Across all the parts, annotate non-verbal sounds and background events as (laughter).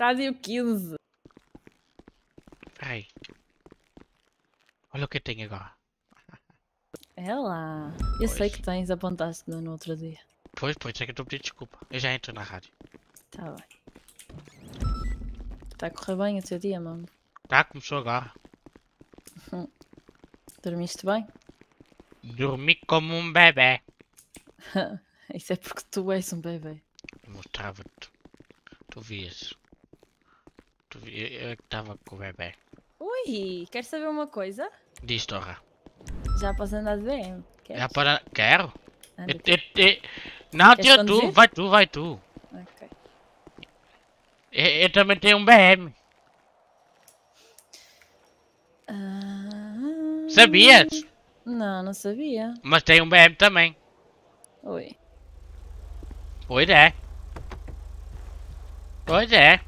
Rádio 15. Peraí. Olha o que eu tenho agora. É lá. Eu sei Pois. que tens, apontaste-me no outro dia. Pois, pois, é que eu estou a pedir desculpa. Eu já entro na rádio. Tá bem. Está a correr bem o teu dia, mano. Tá, começou agora. Dormiste bem? Dormi como um bebê. (laughs) Isso é porque tu és um bebê. Mostrava-te. Tu vias. Eu que estava com o bebê. Ui, queres saber uma coisa? Diz, Torra. Já posso andar de BM. Queres? Já para... Quero? Anda Eu- aqui. eu- eu- Não, tira tu. Vai tu, vai tu. Ok. Eu, também tenho um BM. Ah, Sabias? Não, não sabia. Mas tem um BM também. Ui. Pois é. Pois é.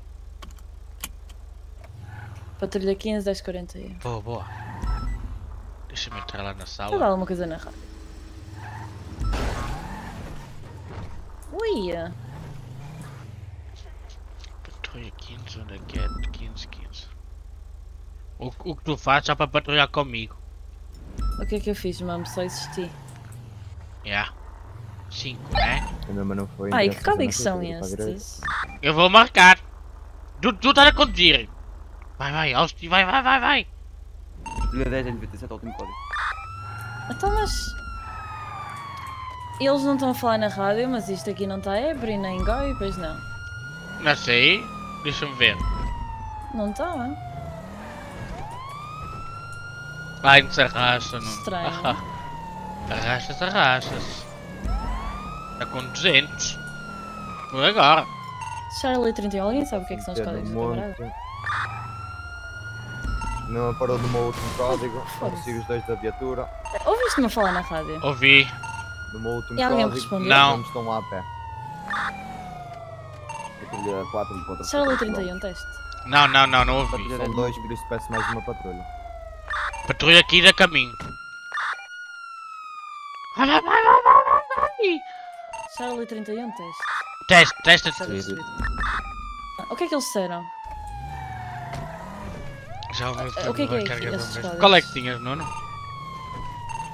Patrulha 15, 1041. Boa, boa. Deixa-me entrar lá na Vou dar sala. alguma coisa na rádio. Ui. Patrulha 15, onde é que é? 15, 15. O, o que tu fazes só para patrulhar comigo. O que é que eu fiz, mamo? Só existi. Já. 5, né? Ai, que códigos são estes? Eu vou marcar. Tu, tu estás a conduzir. Vai, vai, Austin, vai, vai, vai, vai. Patrulha 10 é 97, último código. Então, mas. Eles não estão a falar na rádio, mas isto aqui não está Ebre nem Goi, pois não. Não sei. Deixa-me ver. Não está. Ai, não se arrasta, não. Estranho. (laughs) Arrasta-se, arrasta-se. Está com 200. Por agora. Charlie 31, alguém sabe o que é que são os códigos do monte. Não parou no meu último código. Consigo os dois da viatura. Ouviste-me falar na rádio? Ouvi. No meu último E alguém me código. respondeu? Não. Não estão lá a pé. Patrulha 4, encontra Charlie 31, teste. Não, não, não, não ouvi. Patrulha São dois, por isso peço mais uma patrulha. Patrulha aqui da caminho. Vai, vai, vai, vai, vai, vai, vai. Charlie 31, teste. Teste, testa Sabe -te. escrever. Ah, O que é que eles disseram? Já ouvi Ah, o que é que é mesmo. códigos? Qual é que tinhas, Nuno?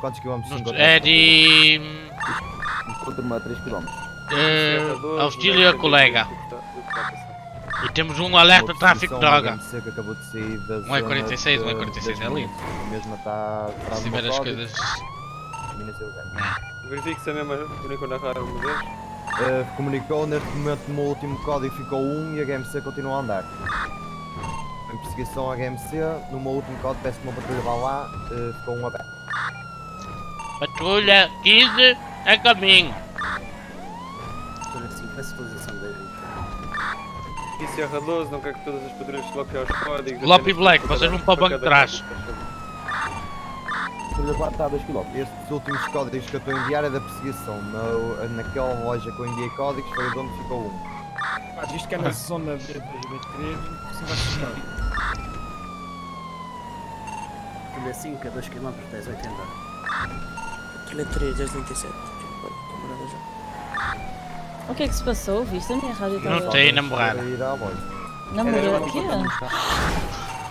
Quantos quilómetros Não-? É de. Encontra-me a 3 km. Uh, auxílio a colega. E temos um alerta de tráfico de droga. Um de Um é 46, zona um é 46, das é ali. mesma está Se tiver as coisas. É. Verifique se a mesma comunicou na rádio uma vez. Eh, comunicou, neste momento o meu último código ficou 1 e a GMC continua a andar. Em perseguição à GMC, no meu último código peço que uma patrulha vá lá, eh, ficou 1 a pé. Patrulha 15 a caminho. Patrulha 5, peço atualização da E Serra 12, não quer que todas as patrulhas se coloquem aos códigos. Lop e Black, vocês vão para o banco de trás. Patrulha 4 está a 2 km. Estes últimos códigos que eu estou a enviar é da perseguição. Na, naquela loja que eu enviei códigos foi onde ficou 1. Pá, diz que é na zona B2 B3, você vai funcionar. Patrulha 5 a 2 km, 10, 80. Patrulha 3, 1097. Camarada já. O que é que se passou? Viste? A minha rádio Não tem namorada. À loja. Namorou aqui?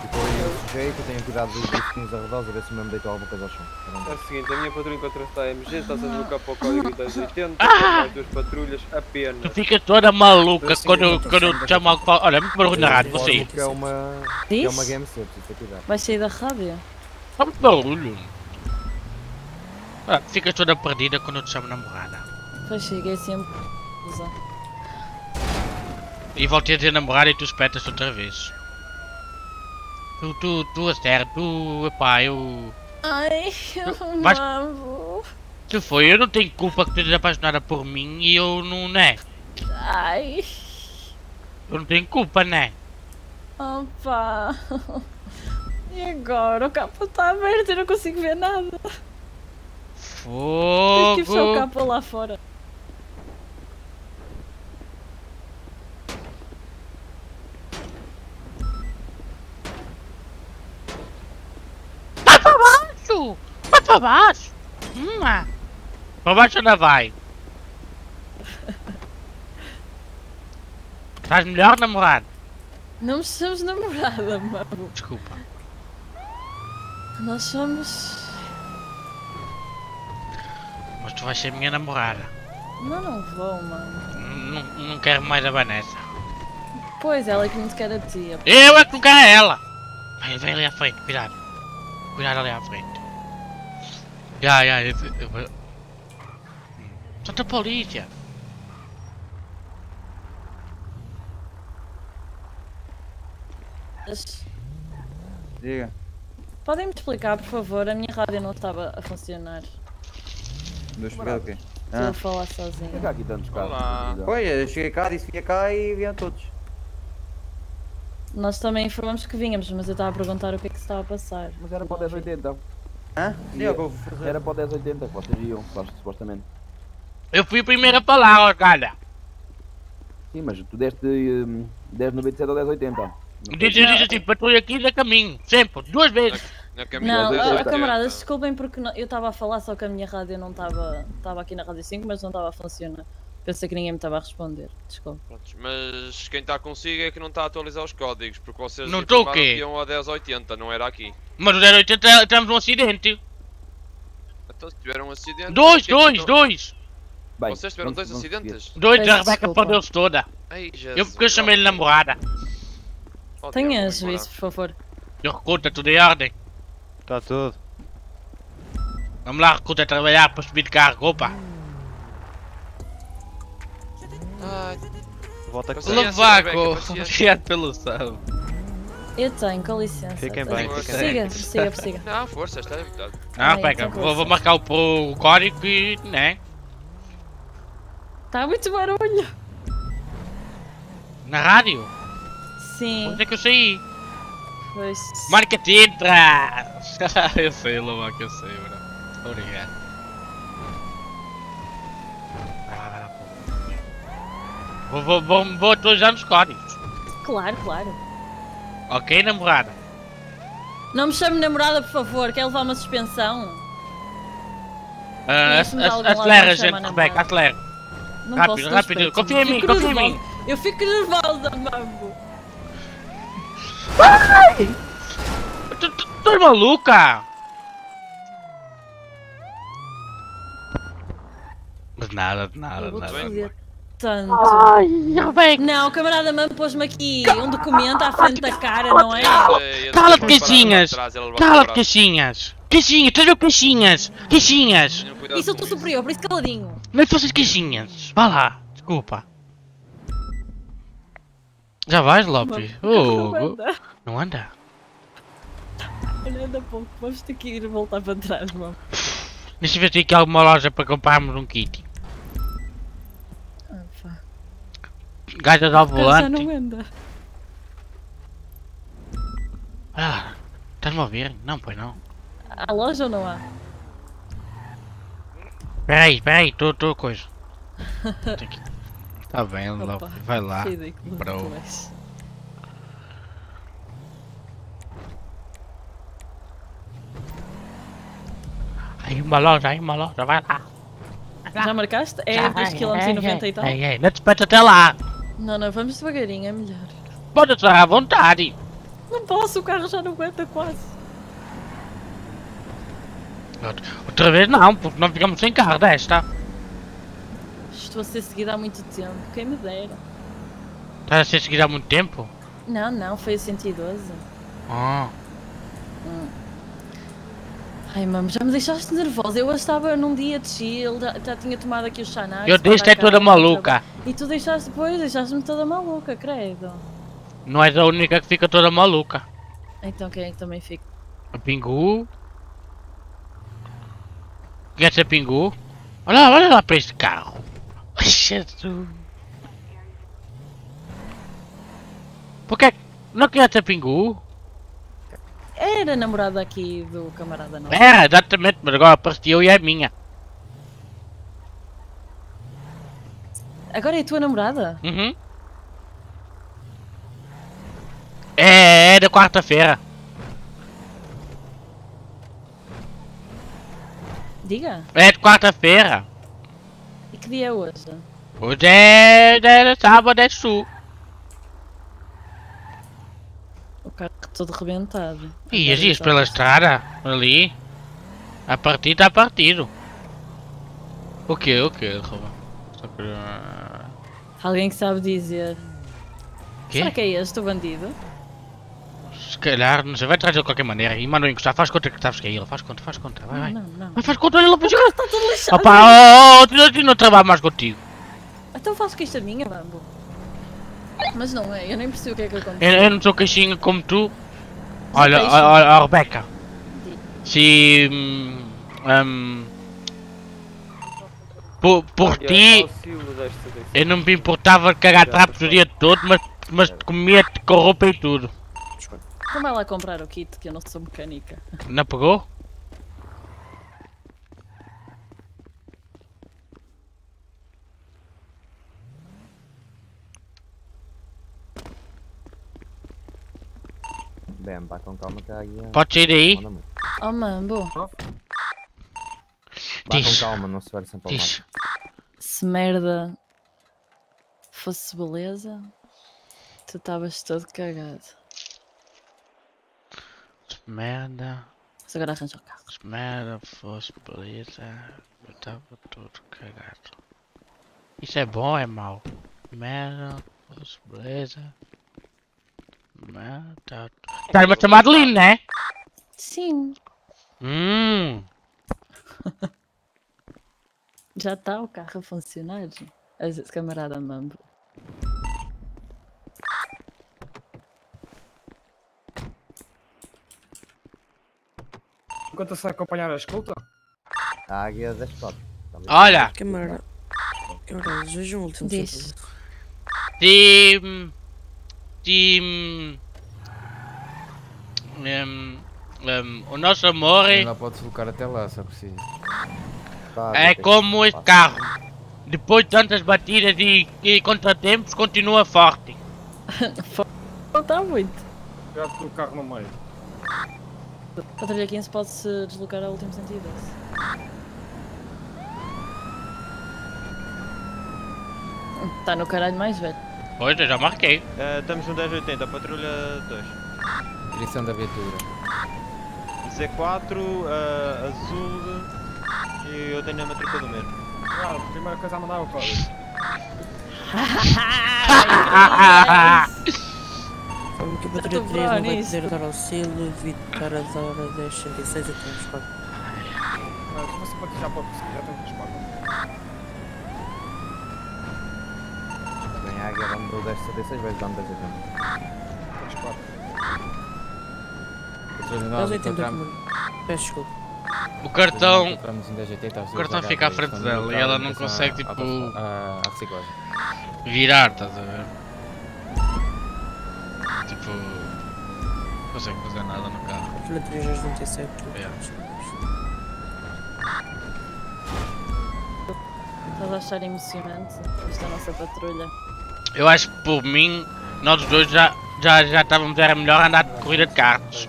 Ficou aí o sujeito, tenho cuidado dos vizinhos arredores a ver se mesmo deitou alguma coisa ao chão. Eu não É o seguinte, a minha patrulha encontra-se a MG, está-se a deslocar para o código 1080, Ah! tem mais duas patrulhas Tu apenas. ficas toda maluca quando, eu quando eu te chamo algo para. Olha, muito barulho na rádio, você. Que é uma, que é uma? GMC, preciso ter cuidado. Vais sair da rádio? Há muito barulho. Ah, ficas toda perdida quando eu te chamo namorada. Pois cheguei sempre. Usar. E voltei a dizer namorada e tu espetas outra vez. Tu, tu, tu, Esther, tu, epá, eu. Ai, eu Vais- amo. Tu foi, eu não tenho culpa que tu estejas apaixonada por mim e eu não, né? Ai, Eu não tenho culpa, né? opa. E agora? O capô está aberto, eu não consigo ver nada. Tens que ir fechar o Fogo! capô lá fora. Vai para baixo! Vai para baixo! Hum, ah. Para baixo ainda vai. (laughs) Estás melhor, namorado? Não somos namorada, mano. Desculpa. Nós somos. Mas tu vais ser minha namorada. Não, não vou, mano. Não, não quero mais a Vanessa. Pois, ela é que não te quer a ti. Eu é que não quero ela! Vai, vai ali à frente, cuidado. Cuidado ali à frente. Já, já, eu, eu, eu, Santa Polícia! Diga. Podem-me explicar, por favor? A minha rádio não estava a funcionar. Vou explicar o quê? Estou a falar sozinha. Fica aqui tantos carros. Oi, eu cheguei cá, disse que ia cá e vieram todos. Nós também informamos que vínhamos, mas eu estava a perguntar o que é que se estava a passar. Mas era para o 1080. Hã? Sim, fazer. Era para o 1080 que vocês iam, supostamente. Eu fui o primeiro a falar, ó, cara! Sim, mas tu deste hum, 1097 ou 1080. Diz, diz assim, patrulha aqui da caminho, sempre, duas vezes! Na caminho Não, Mas ah, eu- camaradas, desculpem porque não- eu estava a falar, só que a minha rádio não estava. Estava aqui na Rádio 5, mas não estava a funcionar. Pensei que ninguém me estava a responder. Desculpa. Prontos, Mas quem está consigo é que não está a atualizar os códigos, porque vocês Não tô o informaram quê? que iam a 1080, não era aqui. Mas o 080 estamos num acidente! Então se tiveram um acidente... Dois, porque é que dois, não- dois! Bem, Vocês tiveram vamos- dois vamos seguir. acidentes? Dois, Peço a Rebeca desculpa. perdeu-se toda! Ai, Eu Jesus, porque eu chamei-lhe namorada! Oh, Tenha juízo, por favor. Eu recuto, tudo em ordem! Está tudo. Vamos lá, recuta a trabalhar para subir de carro, opa! Ai, Volta com Lavaco! Rebeca, paciência. Obrigado pelo sub! Eu tenho, com licença. Fiquem bem, fiquem Prossiga, bem. prossiga, prossiga. não, força, está tá. Ah, Ai, com vou, vou marcar o, o código e. né? Está muito barulho. Na rádio? Sim, Onde é que eu saí? Pois. Marca-te entra! (laughs) eu sei, Lavaco, eu sei, bro. Obrigado. Vou, vou, vou, vou atualizar nos códigos. Claro, claro. Ok, namorada? Não me chame namorada, por favor. Quer levar uma suspensão? Lado, acelera, gente, Rebeca, acelera. Não Rápido, posso rápido. Confia em mim, confia em mim. Eu fico nervosa, mambo. Tu, tu, tu és maluca? De nada, de nada, nada. tanto. Rebeca! Não, o camarada mambo pôs-me aqui um documento à frente da cara, não é? Cala-te, caixinhas! Cala-te, caixinhas! Caixinhas, estás a ver caixinhas? Caixinhas! Isso eu estou superior, por isso caladinho. Não é fosse caixinhas! Vá lá, desculpa. Já vais? Não Oh, anda. não anda? Olha, anda pouco. Vamos ter que ir voltar para trás, mano. Deixa eu ver se tem aqui alguma loja para comprarmos um kit. Pá. Gajas ao Já volante. não anda. Ah, estás-me a ouvir? Não, pois não. Há loja ou não há? Peraí, peraí, tô, tô coisa. (laughs) Tá bem, Opa, vai lá. Bro. uma loja, aí uma loja, vai lá. Já marcaste? É Já, 2 km e 90 e tal? É, é, não te metas até lá. Não, não, vamos devagarinho, é melhor. Pode estar à vontade. Não posso, o carro já não aguenta quase. Outra- Outra vez não, porque não ficamos sem carro desta. Estou a ser seguida há muito tempo, quem me dera. Estás a ser seguido há muito tempo? Não, não, foi a 112. Ah, Ai, mamo, já me deixaste nervosa. Eu estava num dia de chill, já, já tinha tomado aqui o Xanax. eu é dar toda maluca. E tu deixaste, depois, deixaste-me toda maluca, credo. Não és a única que fica toda maluca. Então quem é que também fica? A Pingu. Conhece a Pingu? Olha, olha lá para este carro. Jesus. Porquê? que- Não conhece a Pingu? Era namorada aqui do camarada não. Era, exatamente, mas agora apareceu e é minha. Agora é a tua namorada? Uhum. É, é da quarta-feira. Diga. É de quarta-feira. Que dia é hoje? Hoje é, é sábado, é sul. carro todo rebentado. E as ias pela estrada, ali. A partir está partido. O quê? O para... Alguém que sabe dizer. Quê? Será que é este o bandido? Se calhar, não sei, vai trazer de qualquer maneira e manda encostar, faz conta que sabes que é ele, faz conta, faz conta, vai, vai. Não, não. Vai, faz conta, olha lá para Está tudo lixado. Opa, oh, oh, oh, eu não trabalho mais contigo. Então faço que isto é minha, Mambo. Mas não é, eu nem percebo o que é que Eu, aconteceu. eu não sou queixinha como tu. Olha, olha, olha, Rebeca. Se. hum, hum, por, por ti, vez. eu não me importava de cagar trapos o dia todo, mas, mas comia-te com roupa e tudo. Então vai lá comprar o kit, que eu não sou mecânica. Não pegou? Bem, vai com calma que a águia. Pode sair daí? Manda muito. Oh, Mambo. Vai Diz. com calma, não se vai sempre ao lado. Se merda fosse beleza, tu estavas todo cagado. Merda, agora arranja o carro. se merda fosse beleza, eu estava todo cagado. Isso é bom ou é mau? Merda fosse beleza. Merda. Estás-me a chamar de lindo, né? Sim, Hum. (laughs) já está o carro a funcionar. Esse camarada Mambo. Enquanto se acompanhar a escolta, A águia desce para Tá Olha, Câmara. Câmara, vejam o último Diz. se. Se. hum, hum, o nosso amor é, Ela pode deslocar até lá, se é preciso. é como este carro. Depois de tantas batidas e, e contratempos, continua forte. (laughs) Não está muito. já o carro no meio. Patrulha 15 pode-se deslocar ao último sentido. Está no caralho mais velho. Pois, eu já marquei. Eh, estamos no 1080, patrulha 2. Descrição da viatura. Z4, eh, azul e eu tenho a matrícula do mesmo. A primeira coisa a mandar é o código. (laughs) (laughs) Como que a Já patrulha estou 3 não vai poder dar auxílio devido a hora 1066 até uns 4. Mas você pode já pode conseguir, já tem que responder. Bem, a águia vamos do 1076 vezes dando 1080. Tens quatro. Patrulha Nós 9, 80 encontramos. como. Peço desculpa. O cartão. Encontramos em 1080, O cartão fica à frente dela e ela não consegue, tipo- A, a reciclagem. virar, estás a ver? Tipo. Não consegue fazer nada no carro. Patrulha 3 às 27. É. Estás a achar emocionante esta nossa patrulha? Eu acho que por mim, nós dois já, já, já estávamos, era melhor andar de corrida de carros.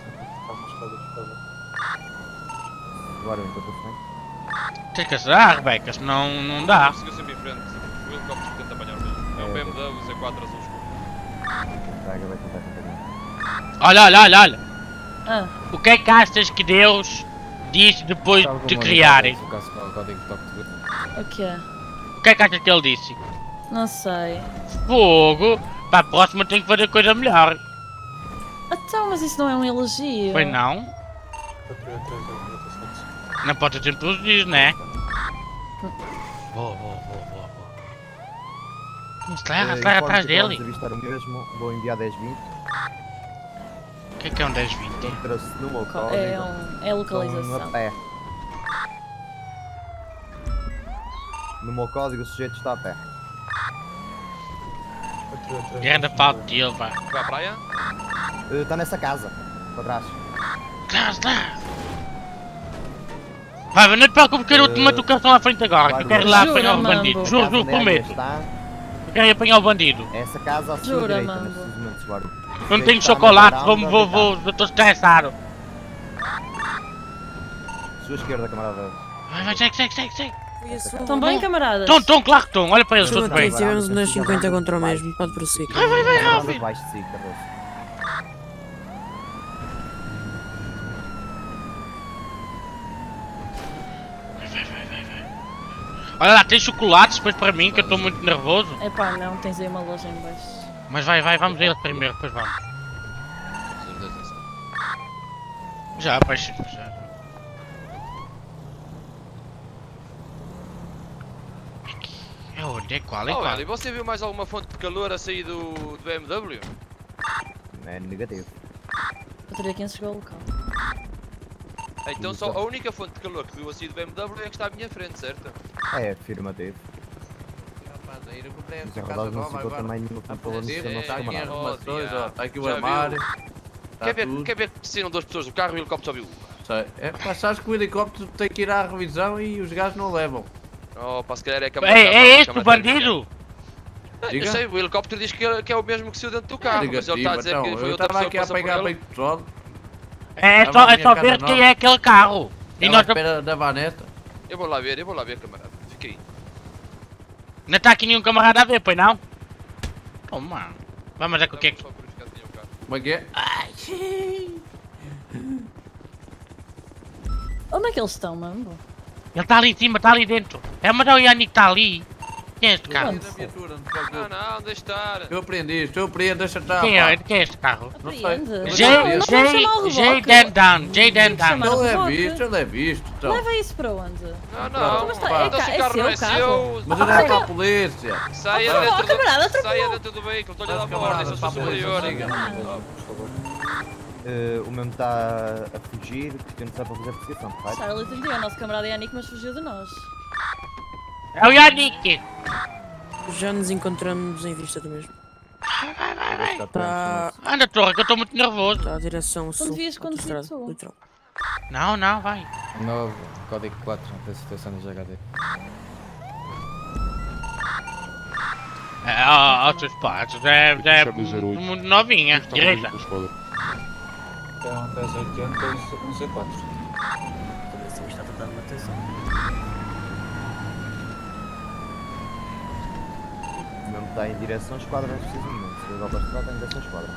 Agora enquanto eu frente. Tens que acelerar, Rebeca, senão não dá. Seguiu sempre em frente. O helicóptero tenta apanhar o mesmo. É o BMW Z4 azul escuro. A águia vai tentar acompanhar. Olha, olha, olha, olha. Ah, O que é que achas que Deus disse depois de criarem? Se o caso com o código de de vida. o que é? O que é que achas que ele disse? Não sei. Fogo! Para a próxima tem que fazer coisa melhor. Então, mas isso não é um elogio. Foi não? Não pode ter elogios, né? Boa, boa. Acelera, Eh, acelera informo atrás dele. vou enviar 1020. O que é que é um 1020? Encontra-se no meu código. É, um, é com localização. pé. No meu código o sujeito está a pé. Grande falta dele, vá. Vai à praia? Eh, Está nessa casa, para trás. Está. Vai, mas não te preocupes que eu te meto o cartão à frente agora. que eu quero ir lá apanhar o bandido. Juro, juro, prometo. Está, Eu quero ir apanhar o bandido. essa casa à sua Jura, direita, Mambo? neste momento, não tenho chocolate, vamos, vou, vou, vou, estou estressado. Sua esquerda, camarada. Vai, vai, segue, segue, segue, segue. Estão bem, camaradas? Estão, estão, claro que estão. Olha para eles, tudo bem. Tivemos nas 50 contra o mesmo, pode prosseguir. Vai, vai, vai, vai. Olha lá, tem chocolates depois para mim, que eu estou muito nervoso. Epá, não, tens aí uma loja em baixo. Mas vai, vai, vamos a ele primeiro, depois vamos. Já, pois, já. É onde? É qual? É Oh, qual? Eli, você viu mais alguma fonte de calor a sair do, do BMW? É negativo. Eu teria quem chegou ao local. Então só a única fonte de calor que viu a sair do BMW é que está à minha frente, certo? É afirmativo. Rapaziada, eu comprei essa casa não nova agora. Apareceu, seu nosso Está aqui arrumações, ó. Está aqui o armário. Quer ver, quer ver que saíram duas pessoas do carro e o helicóptero só viu uma? Sei. É, pá, sabes que o helicóptero tem que ir à revisão e os gajos não levam. Oh, pá, se calhar é a câmara É, é a este o bandido? Eu Diga. sei, o helicóptero diz que é, que é o mesmo que saiu dentro do É carro, mas ele está a dizer então, que foi eu outra pessoa aqui que a passou por pegar ele. bem petróleo. É Estava só, a é só ver quem é aquele carro. E à nós não espera da Vanessa. Eu vou lá ver, eu vou lá ver, camarada. Não está aqui nenhum camarada a ver, pois não? Toma. Vamos ver com o que é que. Como é que é? Onde é que eles estão, mano? Ele está ali em cima, está ali dentro. É, mas é o Yannick que está ali. Quem é este carro? Não. Não, não, deixa estar. Eu aprendi isto, eu aprendi, deixa estar. Quem é, quem é este carro? Não sei. Apreende. Não J, não J. Dan Down, J Dan Down. Ele é visto, ele é visto. Então. Leva isso para onde? Não, não, Mas tá- pá, é então é carro não é carro. seu, Mas ele é para a polícia. saia Ah, dentro do, saia dentro do veículo, estou-lhe a dar uma ordem, sou seu superior. Eh, o mesmo está a fugir, pretende estar para fazer a perseguição, correto? Charlie entendi, o nosso camarada Yannick, mas fugiu de nós. É o Yannick. Já nos encontramos em vista do mesmo. Está Está Anda, torre, que eu estou muito nervoso. tá a direção sul. devias conduzir autoestrada, tu. literal. Não, não, vai. 9, código 4, da situação do GHD. É, ó, ó, seus passos, é, é muito novinha, direita. Então, 1080, um C4. Também está tratando uma atenção. Mesmo está em direção à esquadra neste preciso momento. Se liga ao pastoral, está em direção à esquadra.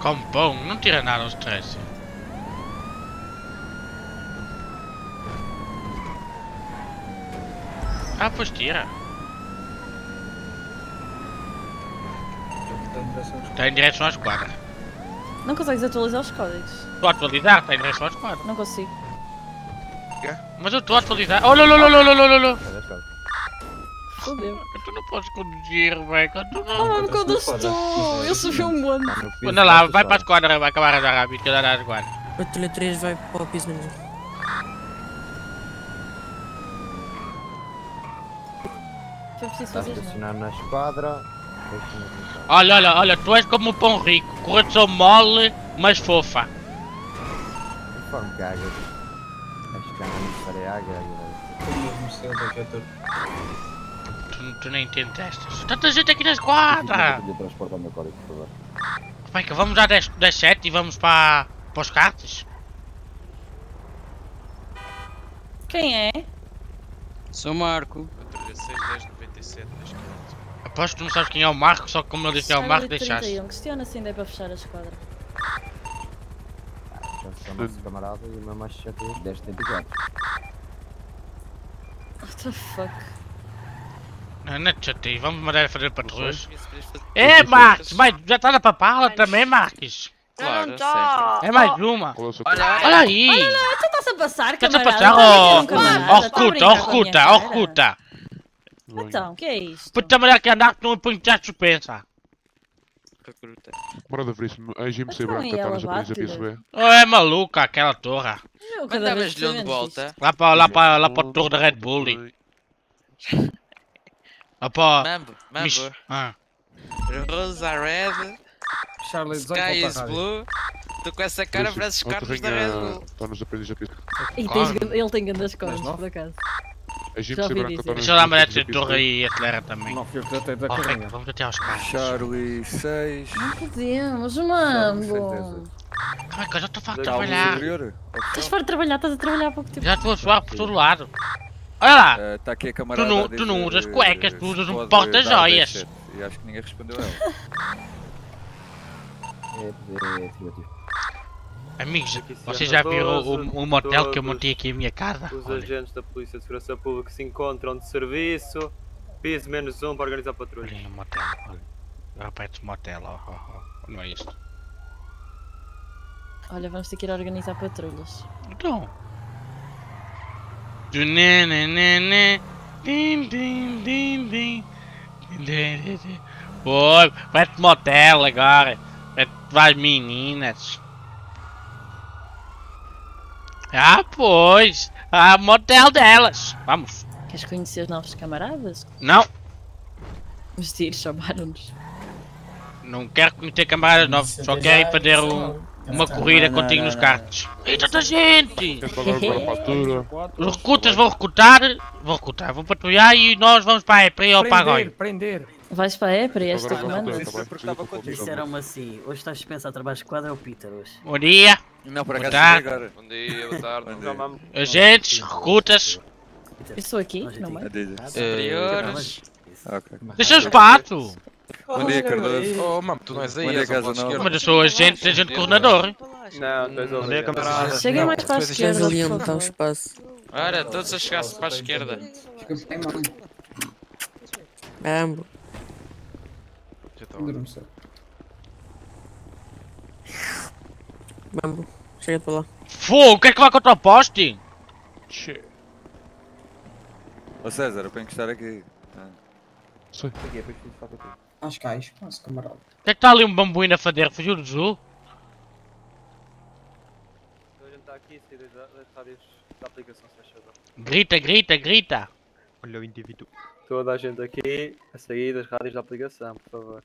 Como bom, não tira nada o stress. Ah, pois tira. Está em direção à esquadra. Não consegues atualizar os códigos. Estou a atualizar, está em direção à esquadra. Não consigo. Mas eu estou a atualizar. Olha, olha, olha, olha, olha, olha. É da esquadra. Fodeu. Tu não podes conduzir, velho. Tu Ah, não... me conduz tu! Eu subi um piso Anda lá, vai para a esquadra. esquadra, vai acabar já rápido, que dá na esquadra. Patrulha 3 vai para o piso 1. Foi preciso a fazer nada. estacionar na esquadra. Olha, olha, olha, tu és como o pão rico, coração mole, mas fofa. Conforme cagas. Acho que não é necessário água. Tu, tu nem entendes estas. Tanta gente aqui na esquadra! Meu código, por favor. Vai que vamos à 10, 10 7 e vamos para, para os cartes? Quem é? Sou Marco. 36, 10, 97, na esquerda. Aposto que tu não sabes quem é o Marco, só que como ele disse que é o Marco, deixaste. 31. Questiona se ainda é para fechar a esquadra. Já nosso camarada e o meu mais chato é 1074. What the fuck? Não, não te chatei, vamos mandar fazer patrulhas. É, Marcos, vai, já está na papala também, Marcos? Claro, É mais uma. Olha, Olha aí! Tu estás a passar, Estás a camarada? passar, Estás a ó, camarada, ó a a ó cara? recuta. Então, o que é isto? Puta mulher que andar que não põe já suspensa. recruta. Morada Veríssimo, a GMC branca está ela nas aparências bate-lhe? PSB. Oh, é maluca aquela torra. Eu cada vez Mandavas-lhe um de volta. Lá para, lá para, lá para o torre da Red Bull. Lá para... Mambo, Mich- mambo. Ah. Rosa red, Charlie, sky 18 is a blue. Tu com essa cara pareces carros da Red Bull. Está nos aprendiz da PSB. E tens Corre. gan- ele tem grandes não? por acaso. A Já branca dizer. está nos Deixa lá aprendiz merece da a torre e acelera também. Não eu tratei da Oh, carrinha. vamos até aos carros. Charlie 6. Não podemos, mambo. Ai, que eu já estou farto de trabalhar. Estás fora de trabalhar, estás a trabalhar há pouco tempo. Já estou a suar por todo lado. Olha lá, Está tá aqui a tu camarada não, a tu não dizer, usas cuecas, tu usas um porta-joias. dar 17. E acho que ninguém respondeu a ela. Amigos, vocês já viram o, o motel que eu montei aqui em minha casa? Os Olha, agentes da Polícia de Segurança Pública se encontram de serviço. Piso menos um para organizar patrulhas. olhem no motel, olha. Perto do motel, ó, ó, ó. Não é isto. Olha, vamos ter que ir organizar patrulhas. Então. Do né, né, né, né. Vai pro motel agora. Vai vai meninas. Ah, pois. Ah, motel delas. Vamos. Queres conhecer os novos camaradas? Não, Os tiros chamaram-nos. não quero conhecer camaradas novos. Só quero ir fazer um, uma corrida contigo nos cartos. E tanta gente. Os recrutas vão recrutar. Vão recrutar, vão patrulhar e nós vamos para a EPRI ou para a GOI. prender. Vais para a Agora não, comandas? tá. Disseram-me assim, hoje estás dispensado a trabalho de quadra é o Peter hoje. Bom dia. Não, por acaso. Bom dia, boa tarde. Bom dia. Agentes, recrutas. Eu estou aqui, não é? Adidas. Superiores. Ok. Deixa os pato. Bom dia, Cardoso. Oh, mano, tu não és aí, Bom dia, és ao Casa lado Nova. Mas eu sou agente, agente coordenador. Não, tu és Bom dia, obrigado. camarada. Cheguem mais para a esquerda, ali onde está o espaço. Ora, todos a chegar-se para a esquerda. Ambos. Já estou. Bambo. Chega para lá. Fogo, o que é que vai contra o poste? Ô César, eu tenho que estar aqui. Ah. Acho que há espaço, camarada. O que é que está ali um bambuíno a fazer? Fugiu do zoo? A gente está aqui, da- das rádios da aplicação, se faz. Grita, grita, grita. Olha o indivíduo. Toda a gente aqui a sair das rádios da aplicação, por favor.